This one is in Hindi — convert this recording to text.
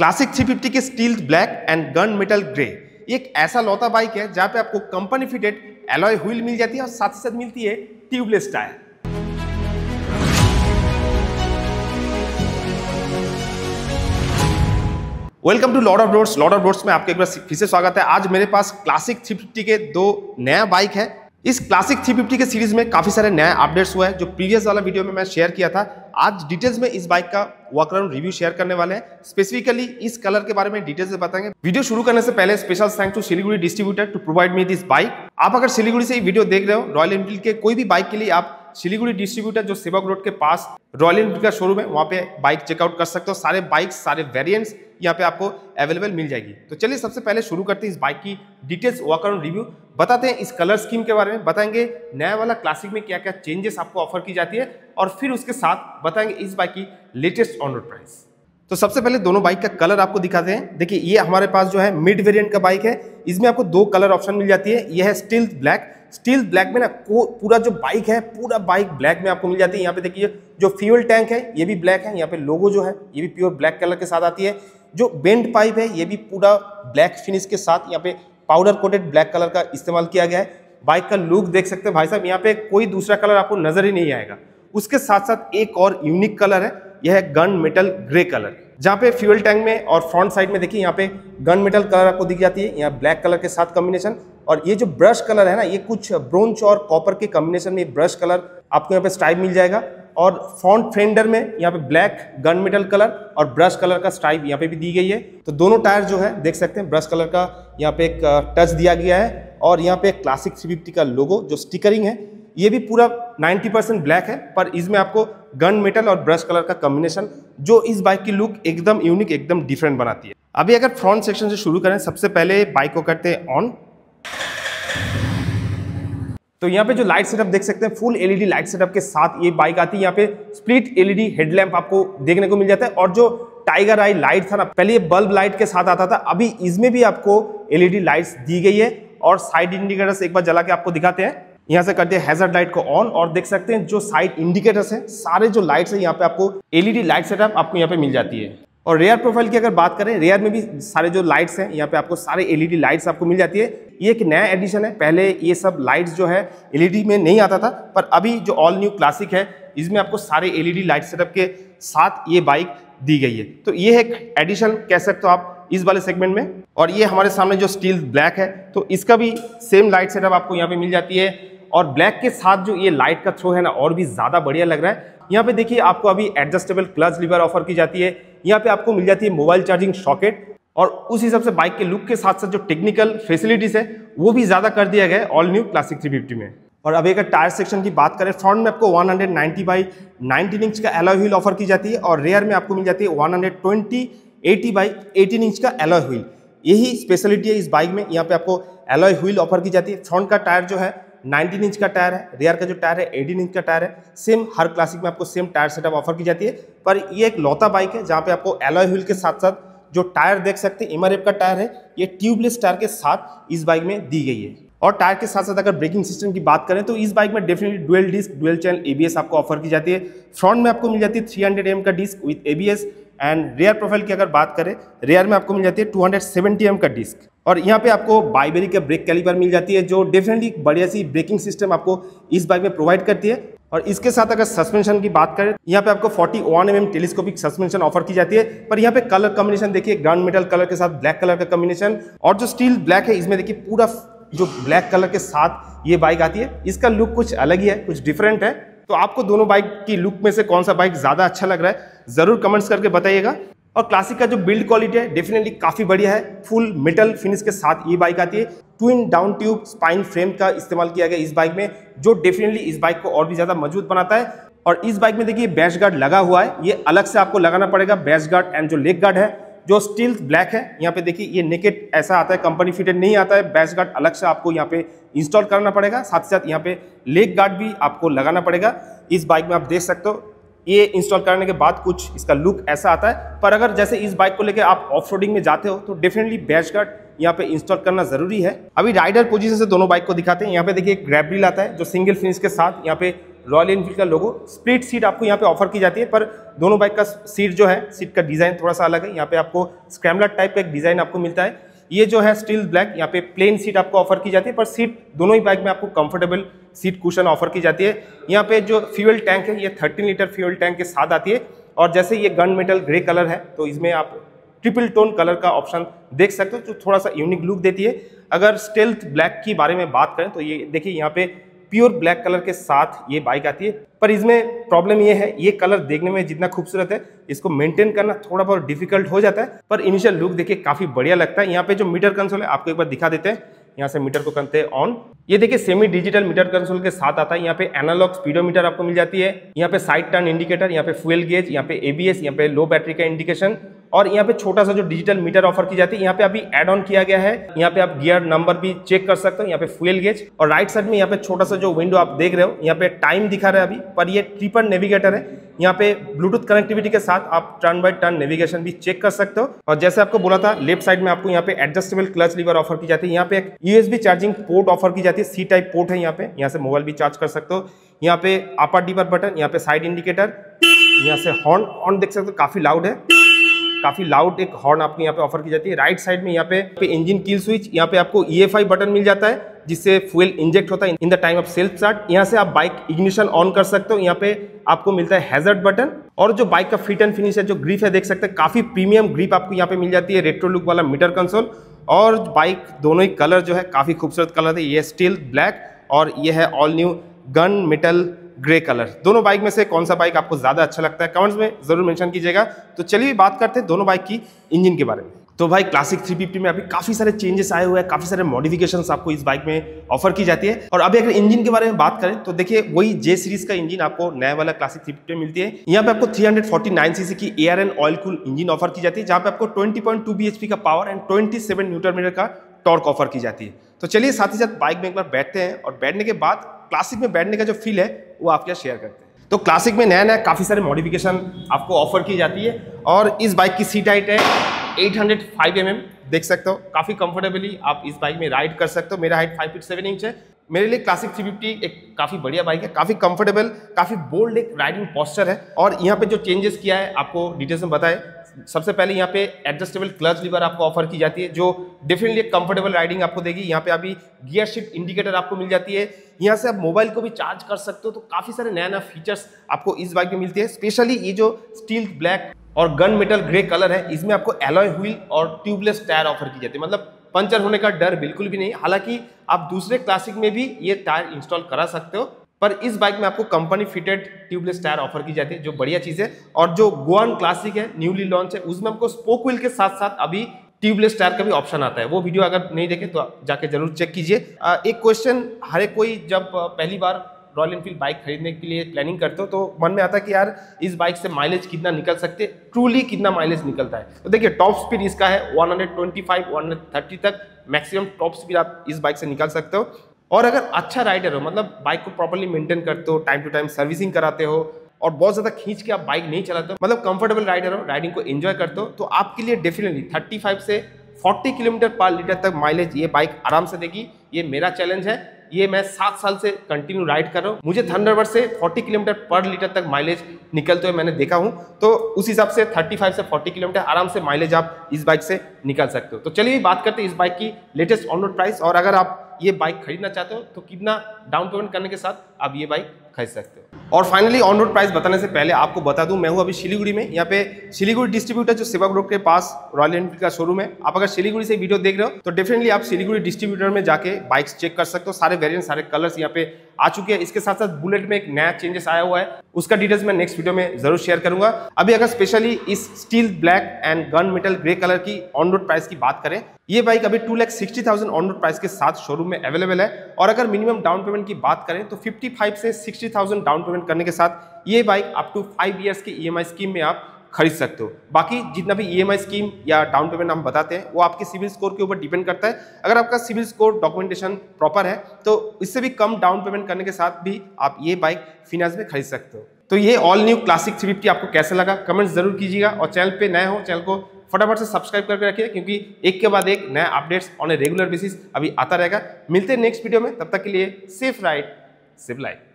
क्लासिक 350 के steel black and gun metal grey एक ऐसा लौता बाइक है, जहाँ पे आपको कंपनी फिटेड एलॉय व्हील मिल जाती है और साथ ही साथ मिलती है tubeless tyre welcome to Lord of Roads Lord of Roads में आपके एक बार फिर से स्वागत है। आज मेरे पास क्लासिक 350 के दो नया बाइक है। इस क्लासिक 350 के सीरीज़ में काफ़ी सारे नए अपडेट्स हुए हैं, जो प्रीवियस वाला वीडियो में मैं शेयर किया था। आज डिटेल्स में इस बाइक का वॉक अराउंड रिव्यू शेयर करने वाले हैं। स्पेसिफिकली इस कलर के बारे में डिटेल्स से बताएँगे। वीडियो शुरू करने से पहले special thank to Siliguri distributor to provide me this bike आप अगर सिलीगुड़ी से वीडियो देख रहे हो रॉयल एनफील्ड के कोई भी बाइक के लिए आप सिलीगुड़ी डिस्ट्रीब्यूटर जो सेवक रोड के पास रॉयल एनफील्ड का शोरूम है, वहाँ पे बाइक चेकआउट कर सकते हो। सारे बाइक सारे वेरिएंट्स यहाँ पे आपको अवेलेबल मिल जाएगी। तो चलिए सबसे पहले शुरू करते हैं इस बाइक की डिटेल्स वॉक अराउंड रिव्यू बताते हैं इस कलर स्कीम के बारे में, बताएँगे नया वाला क्लासिक में क्या क्या चेंजेस आपको ऑफ़र की जाती है और फिर उसके साथ बताएँगे इस बाइक की लेटेस्ट ऑन रोड प्राइस तो सबसे पहले दोनों बाइक का कलर आपको दिखाते हैं। देखिए, ये हमारे पास जो है मिड वेरिएंट का बाइक है। इसमें आपको दो कलर ऑप्शन मिल जाती है। यह है स्टील ब्लैक। स्टील ब्लैक में ना पूरा जो बाइक है, पूरा बाइक ब्लैक में आपको मिल जाती है। यहाँ पे देखिए, जो फ्यूल टैंक है, ये भी ब्लैक है। यहाँ पे लोगो जो है, ये भी प्योर ब्लैक कलर के साथ आती है। जो बेंड पाइप है, ये भी पूरा ब्लैक फिनिश के साथ यहाँ पे पाउडर कोटेड ब्लैक कलर का इस्तेमाल किया गया है। बाइक का लुक देख सकते हैं भाई साहब, यहाँ पे कोई दूसरा कलर आपको नज़र ही नहीं आएगा। उसके साथ साथ एक और यूनिक कलर है यह है गन मेटल ग्रे कलर। जहाँ पे फ्यूल टैंक में और फ्रंट साइड में देखिए, यहाँ पे गन मेटल कलर आपको दिख जाती है, यहाँ ब्लैक कलर के साथ कॉम्बिनेशन और ये जो ब्रश कलर है ना, ये कुछ ब्रोंच और कॉपर के कॉम्बिनेशन में ब्रश कलर आपको यहाँ पे स्ट्राइप मिल जाएगा। और फ्रंट फेंडर में यहाँ पे ब्लैक गन मेटल कलर और ब्रश कलर का स्ट्राइप यहाँ पे भी दी गई है। तो दोनों टायर जो है, देख सकते हैं, ब्रश कलर का यहाँ पे एक टच दिया गया है। और यहाँ पे क्लासिक थ्री का लोगो जो स्टिकरिंग है ये भी पूरा 90 परसेंट ब्लैक है, पर इसमें आपको गन, मेटल और ब्रश कलर का कॉम्बिनेशन जो इस बाइक की लुक एकदम यूनिक एकदम डिफरेंट बनाती है। अभी अगर फ्रंट सेक्शन से शुरू करें, सबसे पहले बाइक को करते हैं ऑन तो यहाँ पे जो लाइट सेटअप देख सकते हैं फुल एलईडी लाइट सेटअप के साथ ये बाइक आती है। यहाँ पे स्प्लिट एलईडी हेडलैम्प आपको देखने को मिल जाता है। और जो टाइगर आई लाइट था ना, पहले ये बल्ब लाइट के साथ आता था, अभी इसमें भी आपको एलईडी लाइट्स दी गई है। और साइड इंडिकेटर्स एक बार जला के आपको दिखाते हैं। यहाँ से करते हैं हैजर्ड लाइट को ऑन और देख सकते हैं जो साइड इंडिकेटर्स हैं, सारे जो लाइट्स हैं, यहाँ पे आपको एलईडी लाइट सेटअप आपको यहाँ पे मिल जाती है। और रेयर प्रोफ़ाइल की अगर बात करें रेयर में भी सारे जो लाइट्स हैं, यहाँ पे आपको सारे एलईडी लाइट्स आपको मिल जाती है। ये एक नया एडिशन है। पहले ये सब लाइट्स जो है एलईडी में नहीं आता था, पर अभी जो ऑल न्यू क्लासिक है, इसमें आपको सारे एलईडी लाइट सेटअप के साथ ये बाइक दी गई है। तो ये एक एडिशन कह सकते हो आप, इस वाले सेगमेंट में। और ये हमारे सामने जो स्टील ब्लैक है तो इसका भी सेम लाइट सेटअप आपको यहाँ पे मिल जाती है। और ब्लैक के साथ जो ये लाइट का थ्रो है ना, और भी ज़्यादा बढ़िया लग रहा है। यहाँ पे देखिए, आपको अभी एडजस्टेबल क्लच लीवर ऑफ़र की जाती है। यहाँ पे आपको मिल जाती है मोबाइल चार्जिंग सॉकेट और उस हिसाब से बाइक के लुक के साथ साथ जो टेक्निकल फैसिलिटीज़ है, वो भी ज़्यादा कर दिया गया है ऑल न्यू क्लासिक 350 में। और अभी अगर टायर सेक्शन की बात करें फ्रंट में आपको 190 हंड्रेड बाई 19 इंच का एलॉय व्हील ऑफ़र की जाती है और रेयर में आपको मिल जाती है 120 80 बाई 18 इंच का एलॉय व्हील यही स्पेशलिटी है इस बाइक में। यहाँ पे आपको एलॉय व्हील ऑफ़र की जाती है। फ्रंट का टायर जो है 19 इंच का टायर है, रेयर का जो टायर है 18 इंच का टायर है, सेम हर क्लासिक में आपको सेम टायर सेटअप ऑफ़र की जाती है। पर ये एक लौता बाइक है, जहाँ पे आपको एलॉय व्हील के साथ साथ जो टायर देख सकते हैं एमआरएफ का टायर है, ये ट्यूबलेस टायर के साथ इस बाइक में दी गई है। और टायर के साथ साथ अगर ब्रेकिंग सिस्टम की बात करें तो इस बाइक में definitely dual disc dual channel ABS आपको ऑफ़र की जाती है। फ्रंट में आपको मिल जाती है 300 हंड्रेड का disc with ABS and rear profile की अगर बात करें रेयर में आपको मिल जाती है 270 एम का डिस्क और यहाँ पे आपको बाइबेरी का ब्रेक कैलिपर मिल जाती है, जो डेफिनेटली बढ़िया सी ब्रेकिंग सिस्टम आपको इस बाइक में प्रोवाइड करती है। और इसके साथ अगर सस्पेंशन की बात करें, यहाँ पे आपको 41 one M telescopic suspension offer की जाती है। पर यहाँ पे कलर कॉम्बिनेशन देखिए ग्राउंड मेटल कलर के साथ ब्लैक कलर का कॉम्बिनेशन और जो स्टील ब्लैक है, इसमें देखिए पूरा जो ब्लैक कलर के साथ ये बाइक आती है। इसका लुक कुछ अलग ही है, कुछ डिफरेंट है। तो आपको दोनों बाइक की लुक में से कौन सा बाइक ज़्यादा अच्छा लग रहा है, ज़रूर कमेंट्स करके बताइएगा। और क्लासिक का जो बिल्ड क्वालिटी है डेफिनेटली काफ़ी बढ़िया है। फुल मेटल फिनिश के साथ ये बाइक आती है। Twin down tube spine frame का इस्तेमाल किया गया इस बाइक में, जो डेफिनेटली इस बाइक को और भी ज़्यादा मज़बूत बनाता है। और इस बाइक में देखिए बैश गार्ड लगा हुआ है। ये अलग से आपको लगाना पड़ेगा। बैश गार्ड एंड जो लेग गार्ड है, जो स्टील ब्लैक है, यहाँ पे देखिए, ये नेकेट ऐसा आता है कंपनी फिटेड नहीं आता है। बैश गार्ड अलग से आपको यहाँ पे इंस्टॉल करना पड़ेगा। साथ ही साथ यहाँ पे लेग गार्ड भी आपको लगाना पड़ेगा। इस बाइक में आप देख सकते हो ये इंस्टॉल करने के बाद कुछ इसका लुक ऐसा आता है। पर अगर जैसे इस बाइक को लेकर आप ऑफ़ में जाते हो तो डेफिनेटली बैच गार्ड यहाँ पे इंस्टॉल करना ज़रूरी है। अभी राइडर पोजीशन से दोनों बाइक को दिखाते हैं। यहाँ पे देखिए ग्रैब आता है, जो सिंगल फिनिश के साथ यहाँ पे रॉयल इनफील्ड का लोगो स्प्लिट सीट आपको यहाँ पे ऑफ़र की जाती है। पर दोनों बाइक का सीट जो है सीट का डिज़ाइन थोड़ा सा अलग है। यहाँ पे आपको स्क्रैमलर टाइप का एक डिज़ाइन आपको मिलता है। ये जो है स्टील ब्लैक यहाँ पे प्लेन सीट आपको ऑफ़र की जाती है, पर सीट दोनों ही बाइक में आपको कंफर्टेबल सीट कुशन ऑफ़र की जाती है। यहाँ पे जो फ्यूल टैंक है, ये 13 लीटर फ्यूल टैंक के साथ आती है, और जैसे ये गन मेटल ग्रे कलर है तो इसमें आप ट्रिपल टोन कलर का ऑप्शन देख सकते हो, जो थोड़ा सा यूनिक लुक देती है। अगर स्टेल्थ ब्लैक के बारे में बात करें तो ये देखिए, यहाँ पे प्योर ब्लैक कलर के साथ ये बाइक आती है। पर इसमें प्रॉब्लम ये है, ये कलर देखने में जितना खूबसूरत है, इसको मेंटेन करना थोड़ा बहुत डिफ़िकल्ट हो जाता है। पर इनिशियल लुक देखिए, काफ़ी बढ़िया लगता है। यहाँ पे जो मीटर कंसोल है, आपको एक बार दिखा देते हैं। यहाँ से मीटर को करते हैं ऑन ये देखिए सेमी डिजिटल मीटर कंसोल के साथ आता है। यहाँ पे एनालॉग स्पीडोमीटर आपको मिल जाती है। यहाँ पे साइड टर्न इंडिकेटर यहाँ पे फ्यूल गेज यहाँ पे एबीएस यहाँ पे लो बैटरी का इंडिकेशन और यहाँ पे छोटा सा जो डिजिटल मीटर ऑफ़र की जाती है यहाँ पे अभी एड ऑन किया गया है यहाँ पे आप गियर नंबर भी चेक कर सकते हो यहाँ पे फ्यूल गेज और राइट साइड में यहाँ पे छोटा सा जो विंडो आप देख रहे हो यहाँ पे टाइम दिखा रहा है अभी पर ये ट्रिपल नेविगेटर है यहाँ पे ब्लूटूथ कनेक्टिविटी के साथ आप टर्न बाय टर्न नेविगेशन भी चेक कर सकते हो और जैसे आपको बोला था लेफ़्ट साइड में आपको यहाँ पे एडजस्टेबल क्लच लीवर ऑफ़र की जाती है यहाँ पे एक यूएसबी चार्जिंग पोर्ट ऑफ़र की जाती है सी टाइप पोर्ट है यहाँ पे यहाँ से मोबाइल भी चार्ज कर सकते हो यहाँ पे अपर डीपर बटन यहाँ पे साइड इंडिकेटर यहाँ से हॉर्न ऑन देख सकते हो काफ़ी लाउड है काफ़ी लाउड एक हॉर्न आपको यहाँ पे ऑफ़र की जाती है। राइट साइड में यहाँ पे, पे इंजन कील स्विच यहाँ पे आपको ई e बटन मिल जाता है जिससे फ्यूल इंजेक्ट होता है in the time of self start यहाँ से आप बाइक इग्निशन ऑन कर सकते हो। यहाँ पे आपको मिलता है हैजर्ड बटन और जो बाइक का फिट एंड फिनिश है जो ग्रीप है देख सकते हैं काफ़ी प्रीमियम ग्रीप आपको यहाँ पे मिल जाती है रेट्रो लुक वाला मीटर कंसोल और बाइक दोनों ही कलर जो है काफ़ी खूबसूरत कलर है। ये स्टील ब्लैक और ये है all new gun metal grey colour. दोनों बाइक में से कौन सा बाइक आपको ज़्यादा अच्छा लगता है, कमेंट्स में ज़रूर मेंशन कीजिएगा। तो चलिए बात करते हैं दोनों बाइक की इंजन के बारे में। तो भाई क्लासिक 350 में अभी काफ़ी सारे चेंजेस आए हुए हैं, काफ़ी सारे मॉडिफिकेशंस आपको इस बाइक में ऑफ़र की जाती है। और अभी अगर इंजन के बारे में बात करें तो देखिए, वही जे सीरीज़ का इंजन आपको नया वाला क्लासिक 350 में मिलती है। यहाँ पे आपको 349 सीसी की air and oil cool engine offer की जाती है, जहाँ पे आपको 20.2 बीएचपी का पावर एंड 27 न्यूटन मीटर का टॉर्क ऑफ़र की जाती है। तो चलिए साथ ही साथ बाइक में एक बार बैठते हैं और बैठने के बाद क्लासिक में बैठने का जो फील है वो आप क्या शेयर करते हैं। तो क्लासिक में नया नया काफ़ी सारे मॉडिफिकेशन आपको ऑफ़र की जाती है और इस बाइक की सीट हाइट है 805 हंड्रेड mm देख सकते हो, काफ़ी कंफर्टेबली आप इस बाइक में राइड कर सकते हो। मेरा height five feet seven inch है। मेरे लिए क्लासिक 350 एक काफ़ी बढ़िया बाइक है, काफ़ी कंफर्टेबल काफ़ी बोल्ड एक राइडिंग पॉस्चर है। और यहाँ पे जो चेंजेस किया है, आपको डिटेल्स में बताए। सबसे पहले यहाँ पे एडजस्टेबल क्लच लीवर आपको ऑफ़र की जाती है, जो डेफिनेटली कंफर्टेबल राइडिंग आपको देगी। यहाँ पे अभी गियर शिफ्ट इंडिकेटर आपको मिल जाती है। यहाँ से आप मोबाइल को भी चार्ज कर सकते हो तो काफ़ी सारे नया नया फीचर्स आपको इस बाइक में मिलती है। स्पेशली ये जो स्टील ब्लैक और गन मेटल ग्रे कलर है, इसमें आपको एलॉय व्हील और ट्यूबलेस टायर ऑफ़र की जाती है। मतलब पंचर होने का डर बिल्कुल भी नहीं हालाँकि आप दूसरे क्लासिक में भी ये टायर इंस्टॉल करा सकते हो। पर इस बाइक में आपको company fitted tubeless tyre offer की जाती है, जो बढ़िया चीज़ है। और जो गोवन क्लासिक है न्यूली लॉन्च है, उसमें आपको स्पोक व्हील के साथ साथ अभी ट्यूबलेस टायर का भी ऑप्शन आता है। वो वीडियो अगर नहीं देखे तो जाके ज़रूर चेक कीजिए। एक क्वेश्चन हर एक कोई जब पहली बार रॉयल इनफील्ड बाइक खरीदने के लिए प्लानिंग करते हो तो मन में आता है कि यार, इस बाइक से माइलेज कितना निकल सकते ट्रूली कितना माइलेज निकलता है? तो देखिए टॉप स्पीड इसका है 125 130 तक। मैक्सिमम टॉप स्पीड आप इस बाइक से निकल सकते हो। और अगर अच्छा राइडर हो मतलब बाइक को प्रॉपरली मेंटेन करते हो टाइम टू टाइम सर्विसिंग कराते हो, और बहुत ज़्यादा खींच के आप बाइक नहीं चलाते हो मतलब कंफर्टेबल राइडर हो राइडिंग को एंजॉय करते हो तो आपके लिए डेफिनेटली 35 से 40 किलोमीटर पर लीटर तक माइलेज ये बाइक आराम से देगी। ये मेरा चैलेंज है। ये मैं सात साल से कंटिन्यू राइड कर रहा हूँ। मुझे थंडरबर्ड से 40 किलोमीटर पर लीटर तक माइलेज निकलते हुए मैंने देखा हूँ। तो उस हिसाब से 35 से 40 किलोमीटर आराम से माइलेज आप इस बाइक से निकल सकते हो। तो चलिए बात करते हैं इस बाइक की लेटेस्ट ऑन रोड प्राइस और अगर आप ये बाइक खरीदना चाहते हो तो कितना डाउन पेमेंट करने के साथ आप ये बाइक खरीद सकते हो? और फाइनली ऑन रोड प्राइस बताने से पहले आपको बता दूँ, मैं हूँ अभी सिलीगुड़ी में। यहाँ पे सिलीगुड़ी डिस्ट्रीब्यूटर जो सेवा रोड के पास रॉयल एनफील्ड का शोरूम है। आप अगर सिलीगुड़ी से वीडियो देख रहे हो तो डेफिनेटली आप सिलीगुड़ी डिस्ट्रीब्यूटर में जाके बाइक्स चेक कर सकते हो। सारे वेरियंट सारे कलर्स यहाँ पे आ चुके हैं। इसके साथ साथ बुलेट में एक नया चेंजेस आया हुआ है। उसका डिटेल्स मैं नेक्स्ट वीडियो में ज़रूर शेयर करूँगा। अभी अगर स्पेशली इस steel black and gun metal grey colour की ऑन रोड प्राइस की बात करें ये बाइक अभी two lakh sixty thousand on road price के साथ शोरूम में अवेलेबल है। और अगर मिनिमम डाउन पेमेंट की बात करें तो 55 से 60,000 डाउन पेमेंट करने के साथ ये bike up to five years की ईएमआई स्कीम में आप खरीद सकते हो। बाकी जितना भी ईएमआई स्कीम या डाउन पेमेंट हम बताते हैं वो आपके सिविल स्कोर के ऊपर डिपेंड करता है। अगर आपका सिविल स्कोर डॉक्यूमेंटेशन प्रॉपर है तो इससे भी कम डाउन पेमेंट करने के साथ भी आप ये बाइक फिनांस में खरीद सकते हो। तो ये ऑल न्यू क्लासिक थ्री आपको कैसा लगा? कमेंट ज़रूर कीजिएगा। और चैनल पे नए हो चैनल को फटाफट से सब्सक्राइब करके रखिए, क्योंकि एक के बाद एक नया updates on a regular basis अभी आता रहेगा। मिलते हैं नेक्स्ट वीडियो में, तब तक के लिए सेफ़ राइट सेफ़ लाइफ